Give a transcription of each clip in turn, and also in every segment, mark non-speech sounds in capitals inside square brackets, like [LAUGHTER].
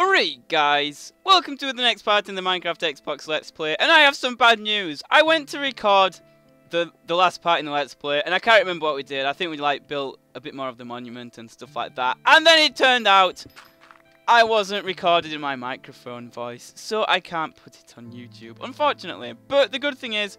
Alright guys, welcome to the next part in the Minecraft Xbox Let's Play, and I have some bad news. I went to record the the last part in the Let's Play, and I can't remember what we did. I think we like built a bit more of the monument and stuff like that. And then it turned out I wasn't recorded in my microphone voice, so I can't put it on YouTube, unfortunately. But the good thing is,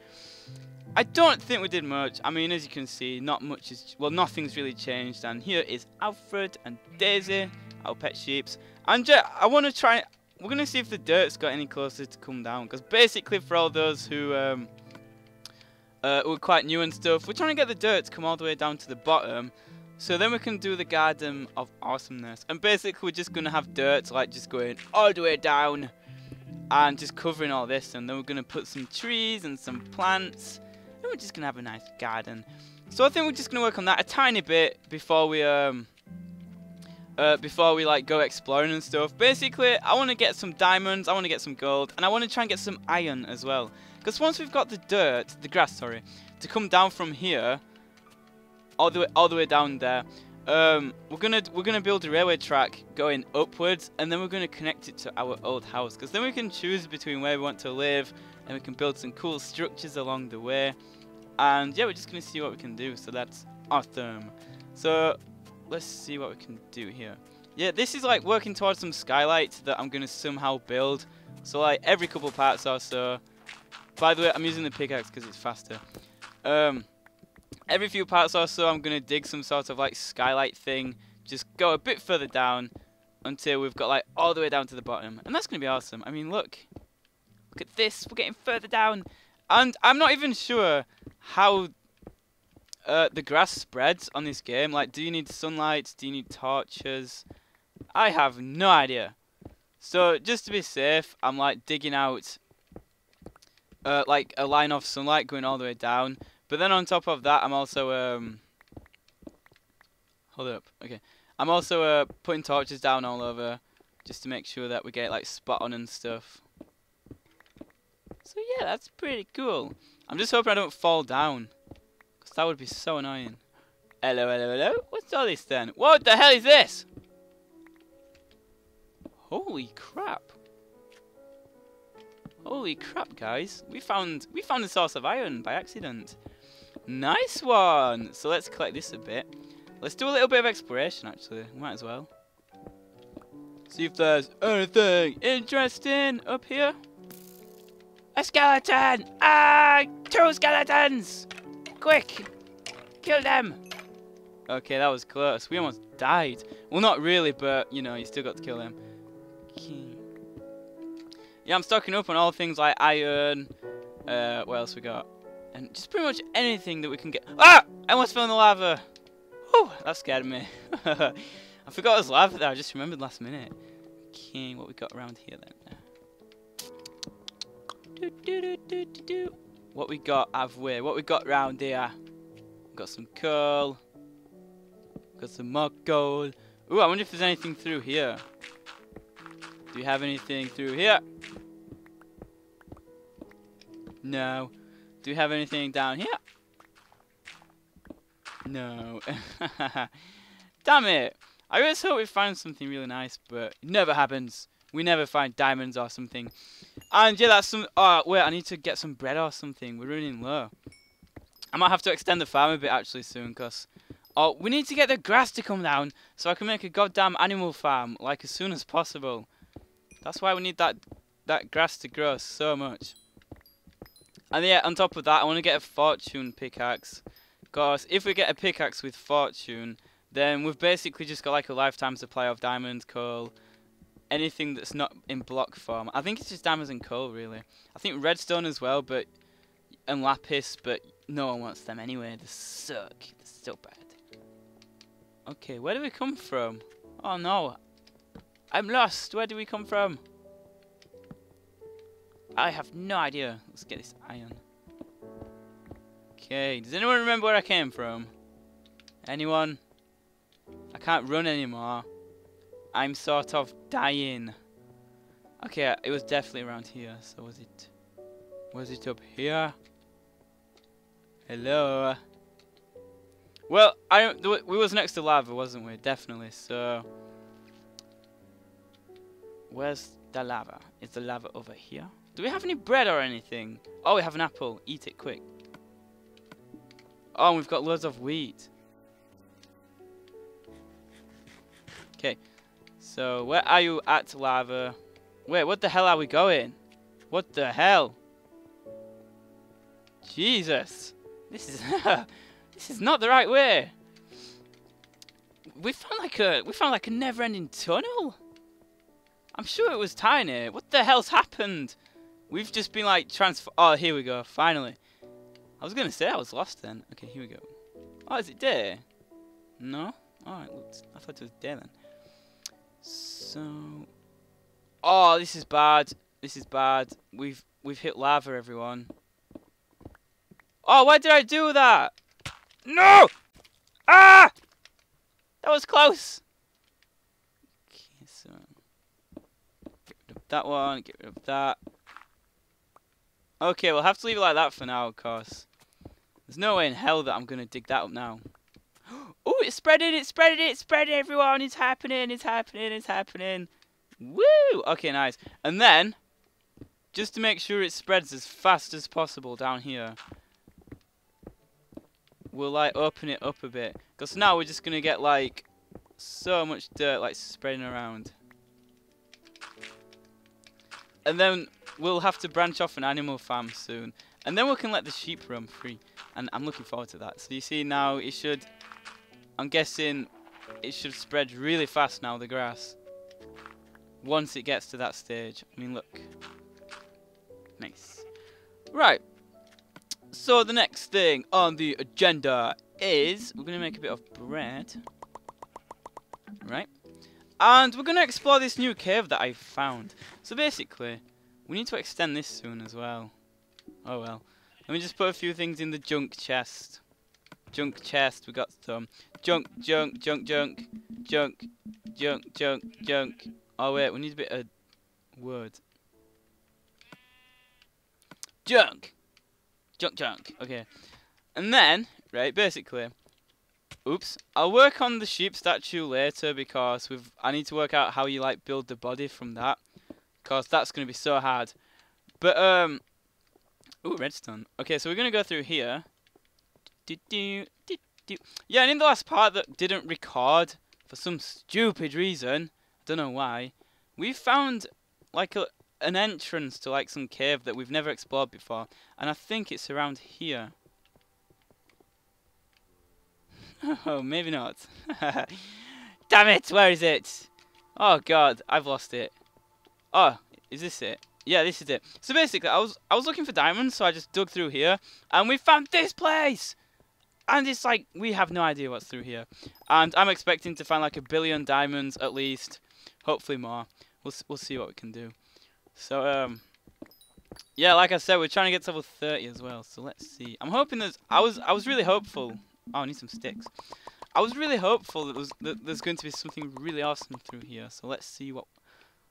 I don't think we did much. I mean, as you can see, not much is, well, nothing's really changed. And here is Alfred and Daisy, our pet sheeps. And yeah, I want to try, we're going to see if the dirt's got any closer to come down. Because basically, for all those who, um, uh, who are quite new and stuff, we're trying to get the dirt to come all the way down to the bottom. So then we can do the Garden of Awesomeness. And basically, we're just going to have dirt, like, just going all the way down. And just covering all this. And then we're going to put some trees and some plants And we're just going to have a nice garden. So I think we're just going to work on that a tiny bit before we, um, uh, before we, like, go exploring and stuff. Basically, I want to get some diamonds, I want to get some gold, and I want to try and get some iron as well. Because once we've got the dirt, the grass, sorry, to come down from here, all the way, all the way down there, um, we're gonna we're gonna build a railway track going upwards, and then we're gonna connect it to our old house. Because then we can choose between where we want to live, and we can build some cool structures along the way. And yeah, we're just to see what we can do. So that's awesome. So let's see what we can do here. Yeah, this is like working towards some skylights that I'm going to somehow build. So like every couple parts or so. By the way, I'm using the pickaxe because it's faster. Um, every few parts or so, I'm going to dig some sort of like skylight thing. Just go a bit further down until we've got like all the way down to the bottom. And that's going to be awesome. I mean, look. Look at this. We're getting further down. And I'm not even sure how uh, the grass spreads on this game. Like, do you need sunlight? Do you need torches? I have no idea. So, just to be safe, I'm like digging out uh, like a line of sunlight going all the way down. But then on top of that, I'm also um. Hold up. Okay. I'm also uh, putting torches down all over, just to make sure that we get like spot on and stuff. So yeah, that's pretty cool. I'm just hoping I don't fall down. That would be so annoying. Hello, hello, hello. What's all this then? What the hell is this? Holy crap. Holy crap, guys. We found we found a source of iron by accident. Nice one. So let's collect this a bit. Let's do a little bit of exploration, actually. Might as well. See if there's anything interesting up here. A skeleton! Ah! Two skeletons! Quick! Kill them! Okay, that was close. We almost died. Well, not really, but, you know, you still got to kill them. Yeah, I'm stocking up on all things like iron. Uh, what else we got? And just pretty much anything that we can get. Ah! I almost fell in the lava! Whew, that scared me. [LAUGHS] I forgot it was lava there. I just remembered last minute. Okay, what we got around here then? Do, do, do, what we got, have we? What we got round here? Got some coal. Got some more coal. Ooh, I wonder if there's anything through here. Do you have anything through here? No. Do you have anything down here? No. [LAUGHS] Damn it! I always hope we find something really nice, but it never happens. We never find diamonds or something. And yeah, that's some. Oh, wait, I need to get some bread or something. We're running low. I might have to extend the farm a bit actually soon, cause oh, we need to get the grass to come down so I can make a goddamn animal farm like as soon as possible. That's why we need that that grass to grow so much. And yeah, on top of that, I want to get a fortune pickaxe. Cause if we get a pickaxe with fortune, then we've basically just got like a lifetime supply of diamond, coal, anything that's not in block form. I think it's just diamonds and coal, really. I think redstone as well, but and lapis, but no one wants them anyway. They suck. They're so bad. Okay, where do we come from? Oh no, I'm lost. Where do we come from? I have no idea. Let's get this iron. Okay, does anyone remember where I came from? Anyone? I can't run anymore. I'm sort of dying. Okay, uh, it was definitely around here. So was it... Was it up here? Hello? Well, I we was next to lava, wasn't we? Definitely, so... Where's the lava? Is the lava over here? Do we have any bread or anything? Oh, we have an apple. Eat it quick. Oh, we've got loads of wheat. Okay. So, where are you at, lava? Wait, what the hell are we going? What the hell? Jesus. This is [LAUGHS] this is not the right way. We found like a we found like a never-ending tunnel. I'm sure it was tiny. What the hell's happened? We've just been like transfer. Oh, here we go. Finally. I was gonna say I was lost then. Okay, here we go. Oh, is it day? No. Oh, it. I thought it was day then. So. Oh, this is bad. This is bad. We've we've hit lava, everyone. Oh, why did I do that? No! Ah! That was close. Okay, so get rid of that one. Get rid of that. Okay, we'll have to leave it like that for now, of course. There's no way in hell that I'm gonna dig that up now. Oh, it's spreading, it's spreading, it's spreading, everyone. It's happening, it's happening, it's happening. Woo! Okay, nice. And then, just to make sure it spreads as fast as possible down here, we'll like open it up a bit. Because now we're just going to get like so much dirt like spreading around. And then we'll have to branch off an animal farm soon. And then we can let the sheep roam free. And I'm looking forward to that. So you see now it should, I'm guessing it should spread really fast now, the grass. Once it gets to that stage. I mean, look. Nice. Right. So the next thing on the agenda is we're going to make a bit of bread. Right. And we're going to explore this new cave that I found. So basically, we need to extend this soon as well. Oh well. Let me just put a few things in the junk chest. Junk chest, we got some junk, junk, junk, junk, junk, junk, junk, junk. Oh wait, we need a bit of wood. Junk! Junk junk. Okay. And then, right, basically, oops, I'll work on the sheep statue later because we've I need to work out how you like build the body from that. Because that's going to be so hard. But, um, ooh, redstone. Okay, so we're going to go through here. Do, do, do, do. Yeah, and in the last part that didn't record, for some stupid reason, I don't know why, we found like a, an entrance to like some cave that we've never explored before. And I think it's around here. [LAUGHS] oh, maybe not. [LAUGHS] Damn it, where is it? Oh god, I've lost it. Oh, is this it? Yeah, this is it. So basically, I was I was looking for diamonds, so I just dug through here, and we found this place! And it's like, we have no idea what's through here. And I'm expecting to find like a billion diamonds at least. Hopefully more. We'll, we'll see what we can do. So, um, yeah, like I said, we're trying to get to level 30 as well. So let's see. I'm hoping there's. I was I was really hopeful. Oh, I need some sticks. I was really hopeful that, was, that there's going to be something really awesome through here. So let's see what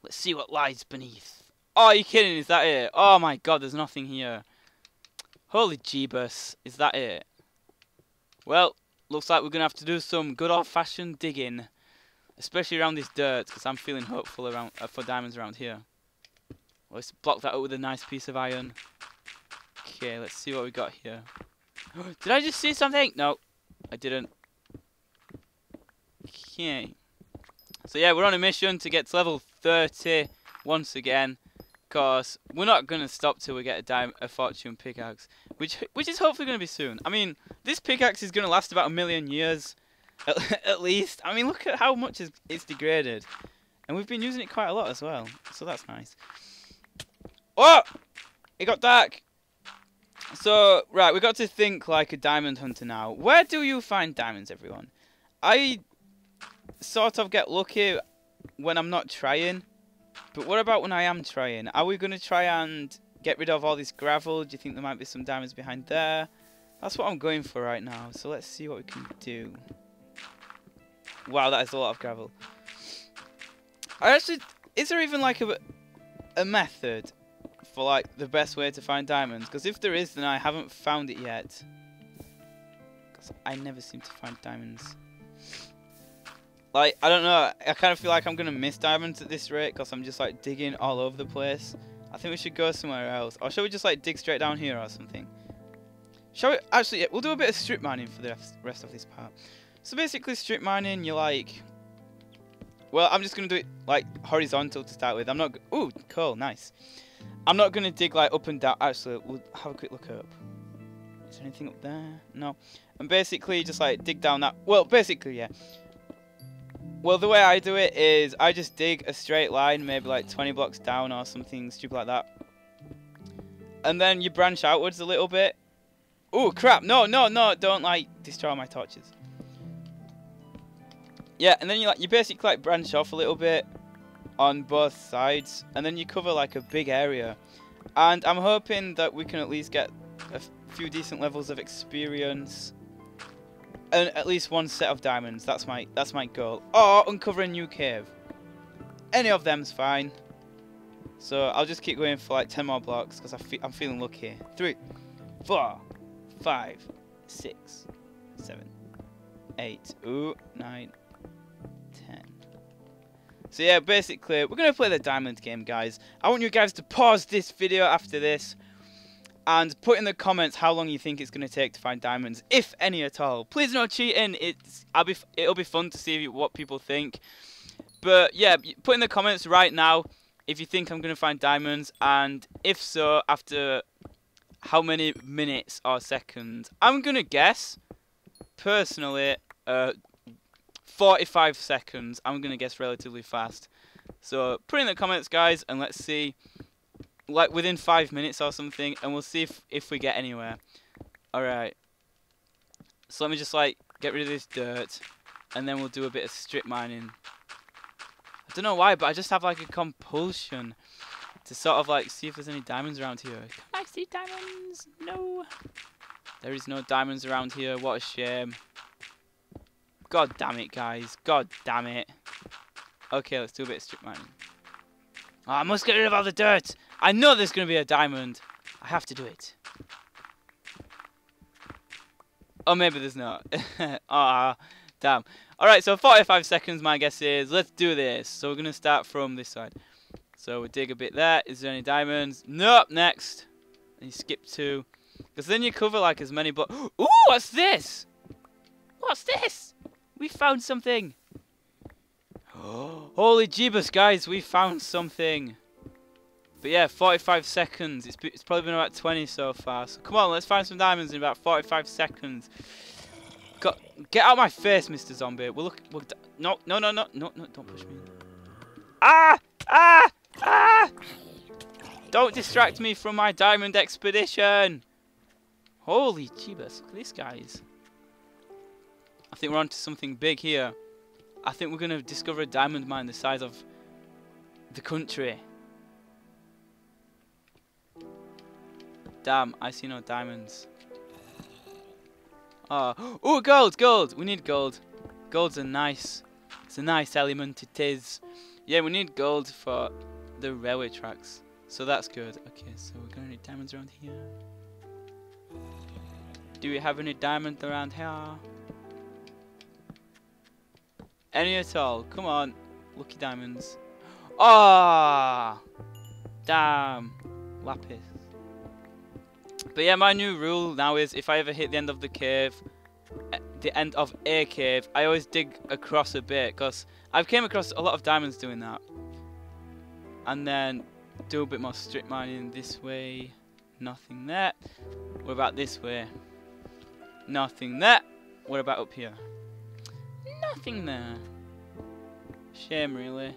let's see what lies beneath. Oh, are you kidding? Is that it? Oh my God, there's nothing here. Holy jeebus, is that it? Well, looks like we're gonna have to do some good old-fashioned digging, especially around this dirt, because I'm feeling hopeful around uh, for diamonds around here. Let's block that up with a nice piece of iron. Okay, let's see what we got here. [GASPS] Did I just see something? No, I didn't. Okay. So yeah, we're on a mission to get to level 30 once again. Because we're not going to stop till we get a, a fortune pickaxe. Which which is hopefully going to be soon. I mean, this pickaxe is going to last about a million years. At, [LAUGHS] at least. I mean, look at how much it's degraded. And we've been using it quite a lot as well. So that's nice. Oh! It got dark. So, right, we've got to think like a diamond hunter now. Where do you find diamonds, everyone? I sort of get lucky when I'm not trying. But what about when I am trying? Are we going to try and get rid of all this gravel? Do you think there might be some diamonds behind there? That's what I'm going for right now. So let's see what we can do. Wow, that is a lot of gravel. I actually... Is there even like a, a method for like the best way to find diamonds because if there is then I haven't found it yet because I never seem to find diamonds Like, I don't know, I kind of feel like I'm going to miss diamonds at this rate because I'm just like digging all over the place. I think we should go somewhere else. Or shall we just like dig straight down here or something? Shall we? Actually, yeah, we'll do a bit of strip mining for the rest of this part. So basically strip mining, you're like... Well, I'm just going to do it like horizontal to start with. I'm not... Ooh, cool, nice. I'm not going to dig like up and down. Actually, we'll have a quick look up. Is there anything up there? No. And basically just like dig down that... Well, basically, yeah. Well, the way I do it is I just dig a straight line, maybe like 20 blocks down or something stupid like that. And then you branch outwards a little bit. Oh, crap. No, no, no. Don't, like, destroy my torches. Yeah, and then you like you basically like branch off a little bit on both sides, and then you cover like a big area. And I'm hoping that we can at least get a few decent levels of experience and at least one set of diamonds. That's my that's my goal. Or uncover a new cave. Any of them's fine. So I'll just keep going for like 10 more blocks because I fe I'm feeling lucky. Three, four, five, six, seven, eight, ooh, nine, ten. So yeah, basically, we're going to play the diamond game, guys. I want you guys to pause this video after this and put in the comments how long you think it's going to take to find diamonds, if any at all. Please no cheating. It's I'll be it'll be fun to see what people think. But yeah, put in the comments right now if you think I'm going to find diamonds, and if so, after how many minutes or seconds. I'm going to guess, personally, uh, 45 seconds. I'm going to guess relatively fast. So put in the comments, guys, and let's see like within five minutes or something, and we'll see if if we get anywhere. All right. So let me just like get rid of this dirt, and then we'll do a bit of strip mining. I don't know why, but I just have like a compulsion to sort of like see if there's any diamonds around here. Can I see diamonds? No. There is no diamonds around here. What a shame. God damn it, guys. God damn it. Okay, let's do a bit of strip mining. Oh, I must get rid of all the dirt. I know there's going to be a diamond. I have to do it. Oh, maybe there's not. [LAUGHS] Ah, oh, damn. Alright, so 45 seconds, my guess is. Let's do this. So we're going to start from this side. So we dig a bit there. Is there any diamonds? Nope, next. And you skip two. Because then you cover like as many blocks. [GASPS] Ooh, what's this? What's this? We found something. [GASPS] Holy jeebus, guys, we found something. But yeah, 45 seconds. It's, it's probably been about 20 so far. So come on, let's find some diamonds in about 45 seconds. Got, get out of my face, Mr. Zombie. We'll look. We'll, no, no, no, no, no, no! Don't push me. Ah! Ah! Ah! Don't distract me from my diamond expedition. Holy jeebus! Look at these guys. I think we're onto something big here. I think we're gonna discover a diamond mine the size of the country. Damn, I see no diamonds. Oh, oh, gold, gold. We need gold. Gold's a nice, it's a nice element. It is. Yeah, we need gold for the railway tracks. So that's good. Okay, so we're gonna need diamonds around here. Do we have any diamonds around here? Any at all? Come on, lucky diamonds. Ah, oh, damn, lapis. But yeah, my new rule now is if I ever hit the end of the cave, eh, the end of a cave, I always dig across a bit because I've came across a lot of diamonds doing that. And then do a bit more strip mining this way. Nothing there. What about this way? Nothing there. What about up here? Nothing there. Shame, really.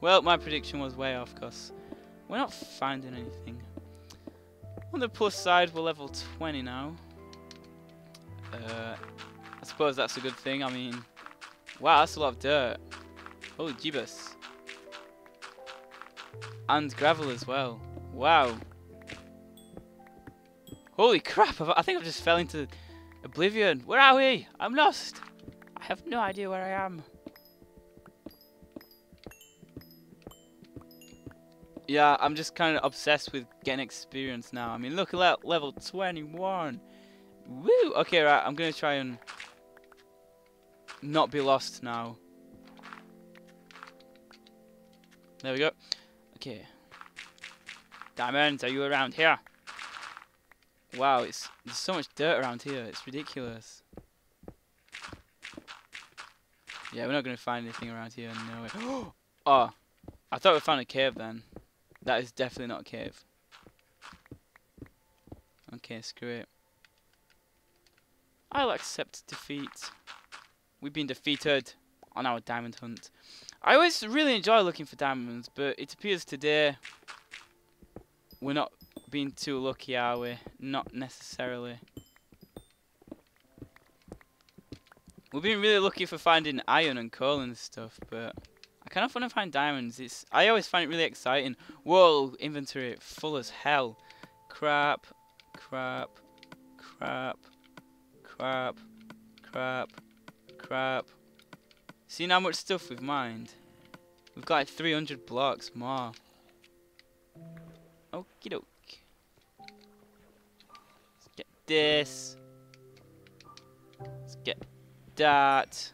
Well, my prediction was way off because we're not finding anything. On the plus side, we're level 20 now. Uh, I suppose that's a good thing. I mean, wow, that's a lot of dirt. Holy jeebus. And gravel as well. Wow. Holy crap, I think I've just fell into oblivion. Where are we? I'm lost. I have no idea where I am. Yeah, I'm just kind of obsessed with getting experience now. I mean, look at level 21. Woo! Okay, right, I'm going to try and not be lost now. There we go. Okay. Diamonds, are you around here? Wow, it's there's so much dirt around here. It's ridiculous. Yeah, we're not gonna find anything around here. No way. [GASPS] oh, I thought we found a cave then. That is definitely not a cave. Okay, screw it. I'll accept defeat. We've been defeated on our diamond hunt. I always really enjoy looking for diamonds, but it appears today we're not being too lucky, are we? Not necessarily. We've been really lucky for finding iron and coal and stuff, but kind of want to find diamonds. It's I always find it really exciting. Whoa, inventory full as hell. Crap, crap, crap, crap, crap, crap. See how much stuff we've mined? We've got like 300 blocks more. Okie doke. Let's get this. Let's get that.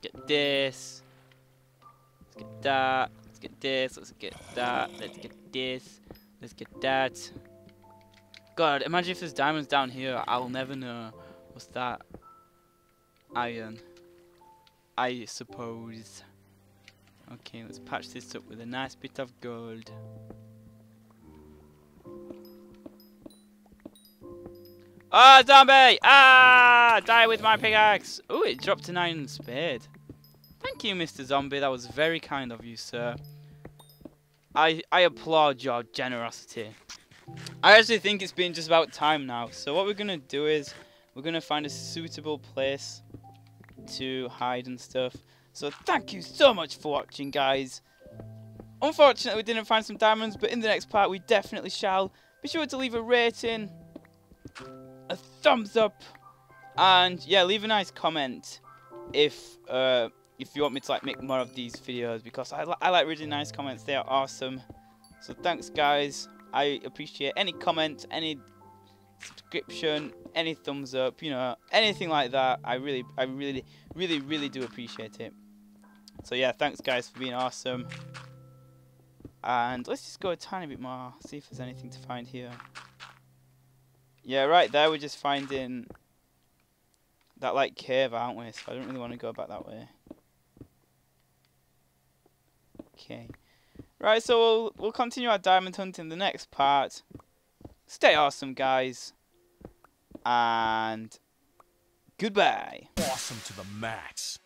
Let's get this. Let's get that. Let's get this. Let's get that. Let's get this. Let's get that. God, imagine if there's diamonds down here. I'll never know. What's that? Iron. I suppose. Okay, let's patch this up with a nice bit of gold. Ah, zombie! Ah! Die with my pickaxe! Oh, it dropped an iron spade. Thank you, Mr. Zombie. That was very kind of you, sir. I I applaud your generosity. I actually think it's been just about time now. So what we're going to do is we're going to find a suitable place to hide and stuff. So thank you so much for watching, guys. Unfortunately, we didn't find some diamonds, but in the next part, we definitely shall. Be sure to leave a rating, a thumbs up, and yeah, leave a nice comment if uh, if you want me to like make more of these videos because I, li I like really nice comments. They are awesome. So thanks, guys. I appreciate any comment, any subscription, any thumbs up, you know, anything like that. I really, I really, really, really do appreciate it. So yeah, thanks guys for being awesome. And let's just go a tiny bit more, see if there's anything to find here. Yeah, right there we're just finding that like cave, aren't we? So I don't really want to go back that way. Okay. Right, so we'll, we'll continue our diamond hunt in the next part. Stay awesome, guys. And goodbye. Awesome to the max.